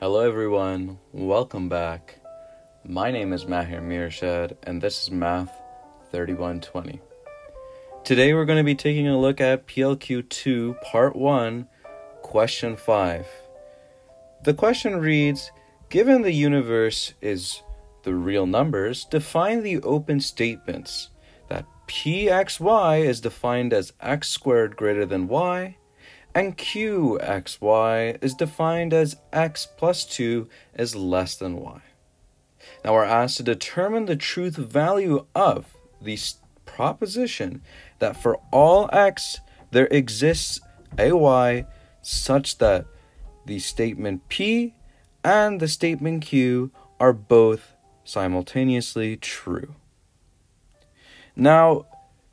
Hello, everyone. Welcome back. My name is Mahyar Mirrashed, and this is Math 3120. Today, we're going to be taking a look at PLQ 2, Part 1, Question 5. The question reads Given the universe is the real numbers, define the open statements that pxy is defined as x squared greater than y and qxy is defined as x plus 2 is less than y. Now we're asked to determine the truth value of the proposition that for all x there exists a y such that the statement p and the statement q are both simultaneously true. Now,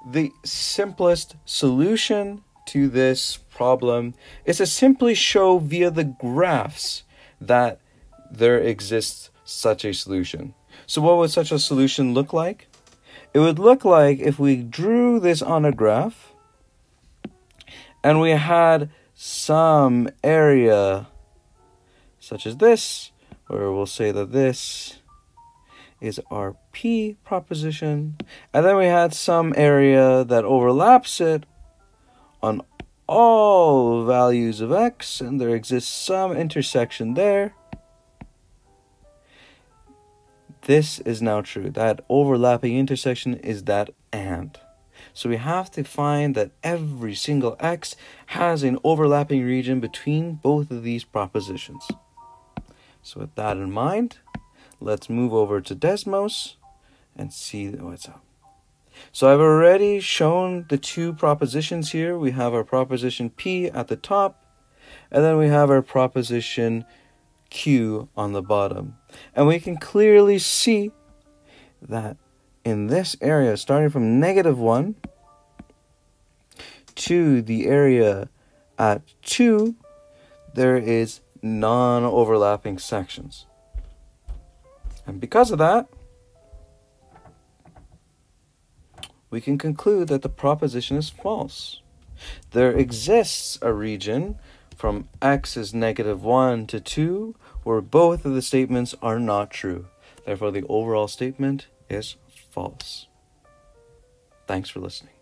the simplest solution to this problem is to simply show via the graphs that there exists such a solution. So, what would such a solution look like? It would look like if we drew this on a graph and we had some area such as this, where we'll say that this is our P proposition, and then we had some area that overlaps it on all values of x, and there exists some intersection there. This is now true. That overlapping intersection is that and. So we have to find that every single x has an overlapping region between both of these propositions. So with that in mind, let's move over to Desmos and see what's up. So I've already shown the two propositions here. We have our proposition P at the top, and then we have our proposition Q on the bottom. And we can clearly see that in this area, starting from negative 1 to the area at 2, there is non overlapping sections. And because of that, we can conclude that the proposition is false. There exists a region from x is negative 1 to 2 where both of the statements are not true. Therefore, the overall statement is false. Thanks for listening.